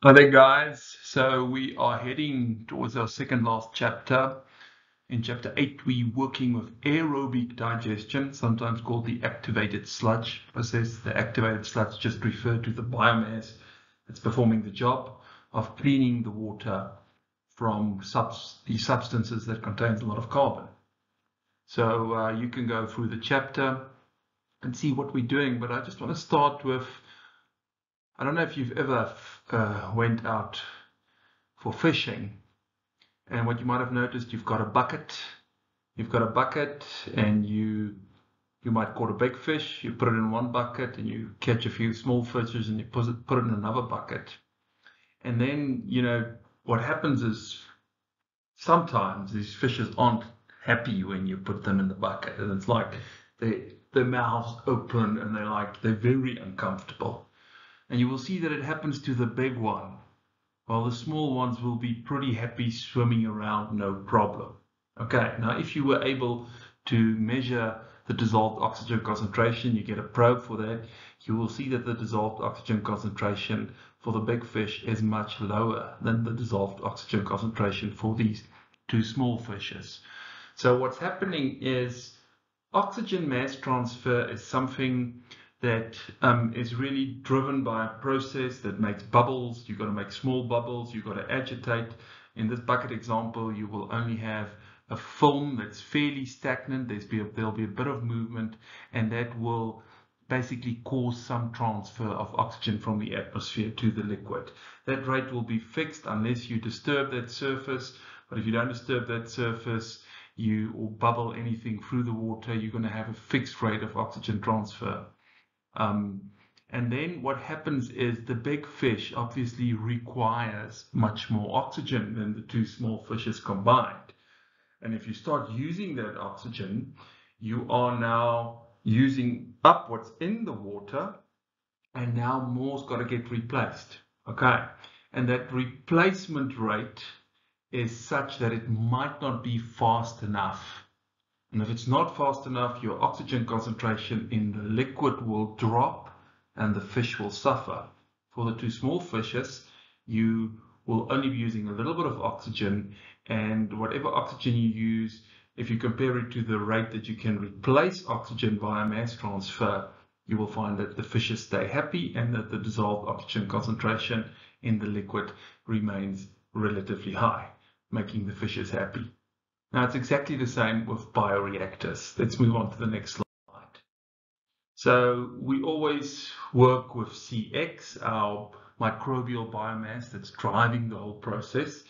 Hi there, guys. So we are heading towards our second last chapter. In chapter 8, we're working with aerobic digestion, sometimes called the activated sludge process. The activated sludge just refer to the biomass that's performing the job of cleaning the water from subs the substances that contains a lot of carbon. So uh, you can go through the chapter and see what we're doing, but I just want to start with I don't know if you've ever uh, went out for fishing and what you might have noticed you've got a bucket. You've got a bucket and you you might caught a big fish you put it in one bucket and you catch a few small fishes and you put it, put it in another bucket. And then you know what happens is sometimes these fishes aren't happy when you put them in the bucket. And it's like they their mouths open and they're like they're very uncomfortable and you will see that it happens to the big one, while the small ones will be pretty happy swimming around no problem. Okay, now if you were able to measure the dissolved oxygen concentration, you get a probe for that, you will see that the dissolved oxygen concentration for the big fish is much lower than the dissolved oxygen concentration for these two small fishes. So what's happening is oxygen mass transfer is something that um, is really driven by a process that makes bubbles. You've got to make small bubbles. You've got to agitate. In this bucket example, you will only have a film that's fairly stagnant. There's be a, there'll be a bit of movement, and that will basically cause some transfer of oxygen from the atmosphere to the liquid. That rate will be fixed unless you disturb that surface. But if you don't disturb that surface, you or bubble anything through the water, you're going to have a fixed rate of oxygen transfer. Um, and then what happens is the big fish obviously requires much more oxygen than the two small fishes combined. And if you start using that oxygen, you are now using up what's in the water and now more's got to get replaced. Okay. And that replacement rate is such that it might not be fast enough and if it's not fast enough, your oxygen concentration in the liquid will drop and the fish will suffer. For the two small fishes, you will only be using a little bit of oxygen and whatever oxygen you use, if you compare it to the rate that you can replace oxygen via mass transfer, you will find that the fishes stay happy and that the dissolved oxygen concentration in the liquid remains relatively high, making the fishes happy. Now it's exactly the same with bioreactors. Let's move on to the next slide. So we always work with CX, our microbial biomass that's driving the whole process.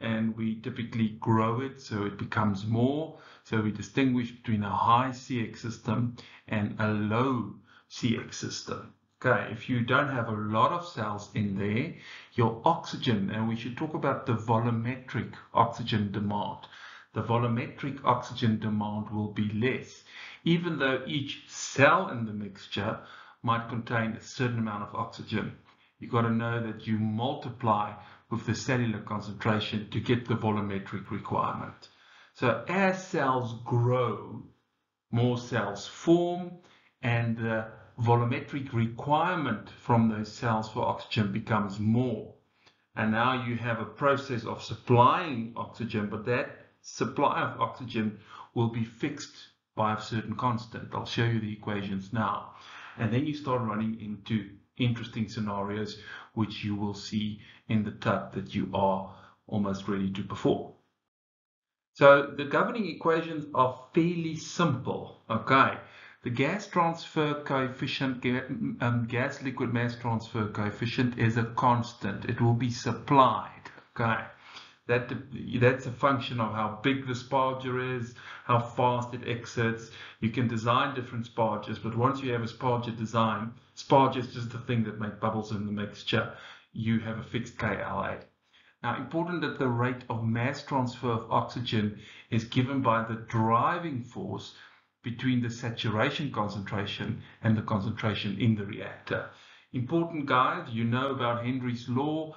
And we typically grow it so it becomes more. So we distinguish between a high CX system and a low CX system. Okay, if you don't have a lot of cells in there, your oxygen, and we should talk about the volumetric oxygen demand the volumetric oxygen demand will be less, even though each cell in the mixture might contain a certain amount of oxygen. You've got to know that you multiply with the cellular concentration to get the volumetric requirement. So as cells grow, more cells form and the volumetric requirement from those cells for oxygen becomes more. And now you have a process of supplying oxygen, but that supply of oxygen will be fixed by a certain constant. I'll show you the equations now. And then you start running into interesting scenarios, which you will see in the tub that you are almost ready to perform. So the governing equations are fairly simple. Okay. The gas transfer coefficient, um, gas liquid mass transfer coefficient is a constant. It will be supplied. Okay that that's a function of how big the sparger is, how fast it exits. You can design different spargers, but once you have a sparger design, sparger is just the thing that make bubbles in the mixture. You have a fixed KLA. Now, important that the rate of mass transfer of oxygen is given by the driving force between the saturation concentration and the concentration in the reactor. Important guys, you know about Henry's law.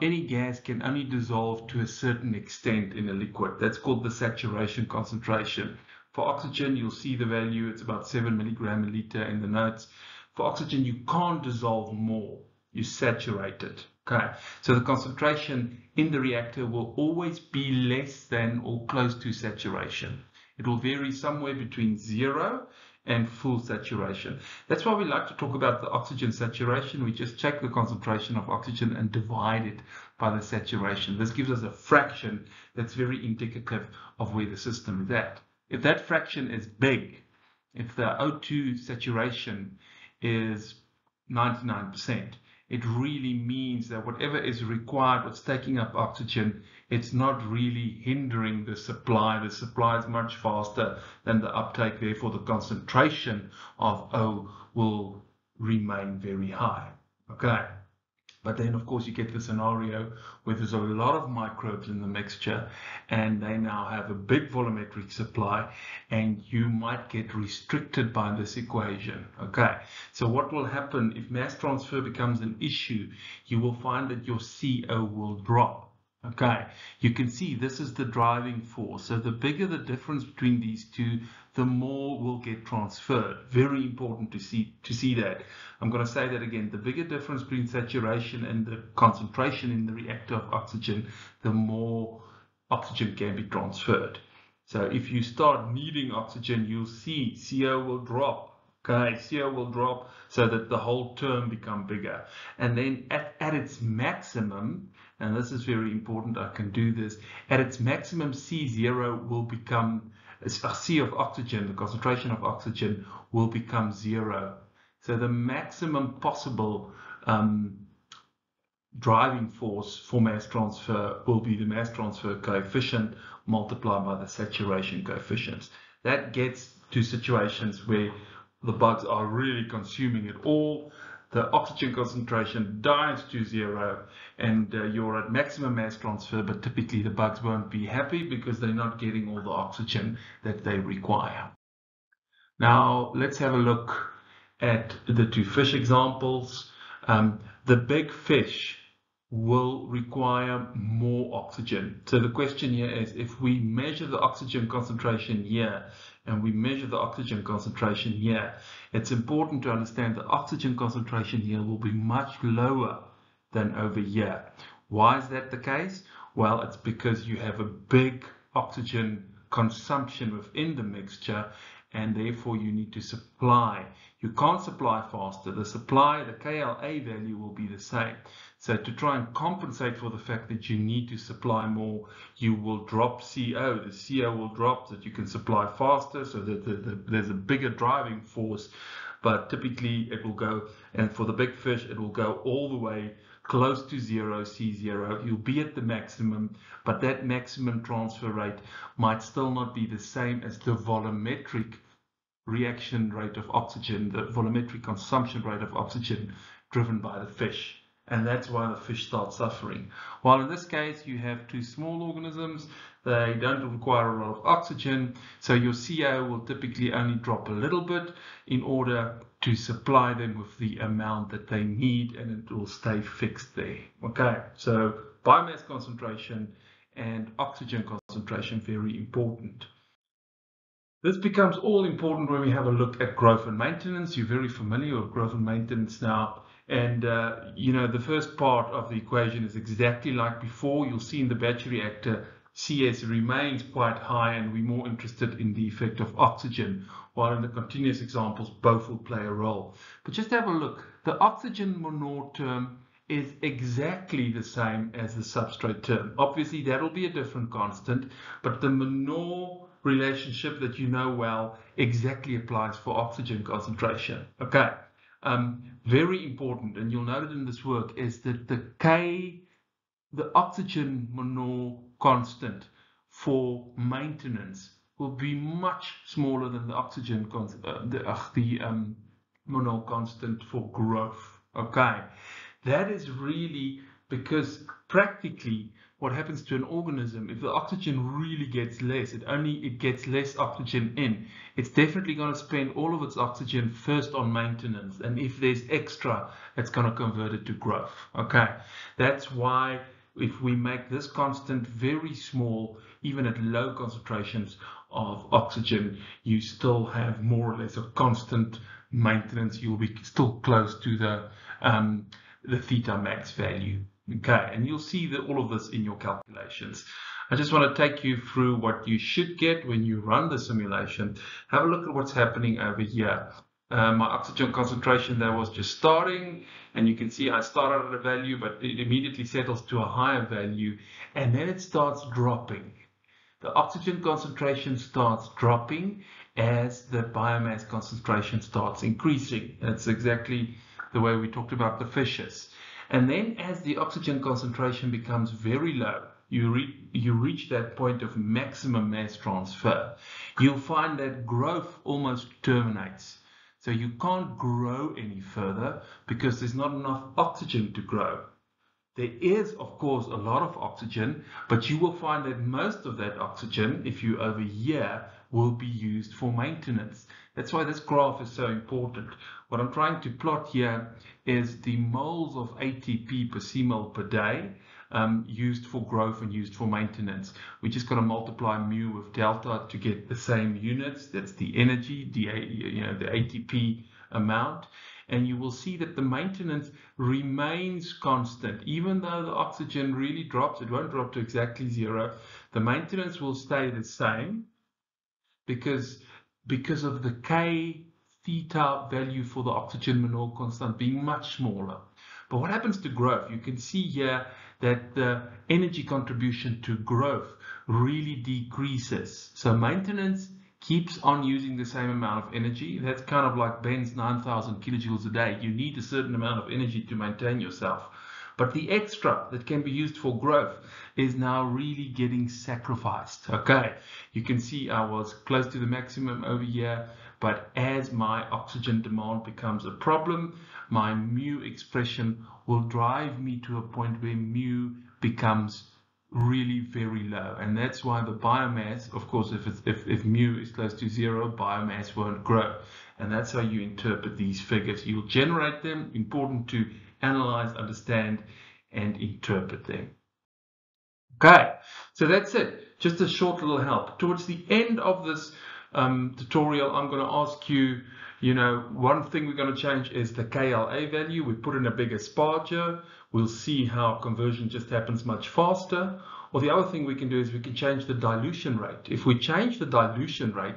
Any gas can only dissolve to a certain extent in a liquid. That's called the saturation concentration. For oxygen, you'll see the value. It's about 7 milligram a liter in the notes. For oxygen, you can't dissolve more. You saturate it. Okay, so the concentration in the reactor will always be less than or close to saturation. It will vary somewhere between zero and full saturation. That's why we like to talk about the oxygen saturation. We just check the concentration of oxygen and divide it by the saturation. This gives us a fraction that's very indicative of where the system is at. If that fraction is big, if the O2 saturation is 99%, it really means that whatever is required, what's taking up oxygen, it's not really hindering the supply. The supply is much faster than the uptake. Therefore, the concentration of O will remain very high. Okay. But then, of course, you get the scenario where there's a lot of microbes in the mixture and they now have a big volumetric supply and you might get restricted by this equation. Okay, so what will happen if mass transfer becomes an issue? You will find that your CO will drop. Okay, you can see this is the driving force. So the bigger the difference between these two, the more will get transferred. Very important to see to see that. I'm going to say that again. The bigger difference between saturation and the concentration in the reactor of oxygen, the more oxygen can be transferred. So if you start needing oxygen, you'll see CO will drop. Okay, CO will drop so that the whole term become bigger. And then at, at its maximum, and this is very important, I can do this, at its maximum C0 will become, a C of oxygen, the concentration of oxygen will become zero. So the maximum possible um, driving force for mass transfer will be the mass transfer coefficient multiplied by the saturation coefficients. That gets to situations where the bugs are really consuming it all the oxygen concentration dives to zero and uh, you're at maximum mass transfer, but typically the bugs won't be happy because they're not getting all the oxygen that they require. Now let's have a look at the two fish examples. Um, the big fish will require more oxygen. So the question here is if we measure the oxygen concentration here and we measure the oxygen concentration here, it's important to understand the oxygen concentration here will be much lower than over here. Why is that the case? Well, it's because you have a big oxygen consumption within the mixture and therefore you need to supply. You can't supply faster. The supply, the KLA value will be the same. So to try and compensate for the fact that you need to supply more, you will drop CO. The CO will drop so that you can supply faster so that the, the, there's a bigger driving force. But typically it will go, and for the big fish, it will go all the way close to zero, C0. You'll be at the maximum, but that maximum transfer rate might still not be the same as the volumetric reaction rate of oxygen, the volumetric consumption rate of oxygen driven by the fish and that's why the fish start suffering. While in this case you have two small organisms, they don't require a lot of oxygen, so your CO will typically only drop a little bit in order to supply them with the amount that they need and it will stay fixed there. Okay, so biomass concentration and oxygen concentration very important. This becomes all important when we have a look at growth and maintenance. You're very familiar with growth and maintenance now. And, uh, you know, the first part of the equation is exactly like before. You'll see in the batch reactor, CS remains quite high and we're more interested in the effect of oxygen, while in the continuous examples, both will play a role. But just have a look. The oxygen Monod term is exactly the same as the substrate term. Obviously, that'll be a different constant, but the Monod relationship that you know well exactly applies for oxygen concentration. Okay. Um, very important, and you'll note it in this work, is that the K, the oxygen Monod constant for maintenance will be much smaller than the oxygen constant, uh, the, uh, the um, Monod constant for growth. Okay, that is really because practically what happens to an organism if the oxygen really gets less it only it gets less oxygen in it's definitely going to spend all of its oxygen first on maintenance and if there's extra it's going to convert it to growth okay that's why if we make this constant very small even at low concentrations of oxygen you still have more or less a constant maintenance you'll be still close to the um, the theta max value. Okay, and you'll see that all of this in your calculations. I just want to take you through what you should get when you run the simulation. Have a look at what's happening over here. Uh, my oxygen concentration there was just starting and you can see I started at a value but it immediately settles to a higher value and then it starts dropping. The oxygen concentration starts dropping as the biomass concentration starts increasing. That's exactly the way we talked about the fishes. And then as the oxygen concentration becomes very low, you, re you reach that point of maximum mass transfer, you'll find that growth almost terminates. So you can't grow any further because there's not enough oxygen to grow. There is, of course, a lot of oxygen, but you will find that most of that oxygen, if you over here, will be used for maintenance. That's why this graph is so important. What I'm trying to plot here is the moles of ATP per cmol per day um, used for growth and used for maintenance. We just got to multiply mu with delta to get the same units. That's the energy, the, you know, the ATP amount. And you will see that the maintenance remains constant. Even though the oxygen really drops, it won't drop to exactly zero. The maintenance will stay the same because, because of the K theta value for the oxygen Monod constant being much smaller. But what happens to growth? You can see here that the energy contribution to growth really decreases. So maintenance keeps on using the same amount of energy. That's kind of like Ben's 9,000 kilojoules a day. You need a certain amount of energy to maintain yourself. But the extra that can be used for growth is now really getting sacrificed. Okay, you can see I was close to the maximum over here, but as my oxygen demand becomes a problem, my mu expression will drive me to a point where mu becomes really very low. And that's why the biomass of course if if, if mu is close to zero biomass won't grow. And that's how you interpret these figures. You'll generate them important to analyze understand and interpret them. Okay so that's it. Just a short little help. Towards the end of this um, tutorial I'm going to ask you you know, one thing we're going to change is the KLA value. We put in a bigger sparger. We'll see how conversion just happens much faster. Or the other thing we can do is we can change the dilution rate. If we change the dilution rate,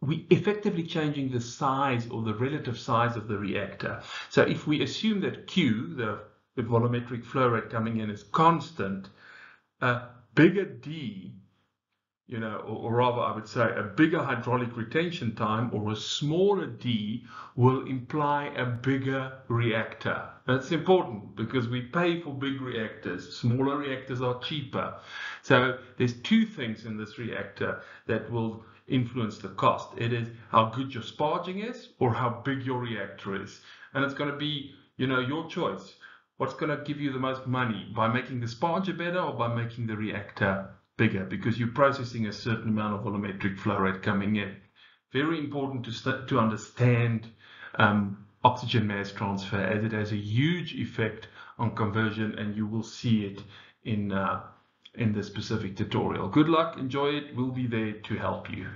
we effectively changing the size or the relative size of the reactor. So if we assume that Q, the, the volumetric flow rate coming in is constant, a bigger D you know, or, or, rather I would say a bigger hydraulic retention time or a smaller D will imply a bigger reactor. That's important because we pay for big reactors. Smaller reactors are cheaper. So there's two things in this reactor that will influence the cost. It is how good your sparging is or how big your reactor is. And it's going to be, you know, your choice. What's going to give you the most money by making the sparger better or by making the reactor bigger because you're processing a certain amount of volumetric flow rate coming in. Very important to, to understand um, oxygen mass transfer as it has a huge effect on conversion and you will see it in, uh, in the specific tutorial. Good luck, enjoy it, we'll be there to help you.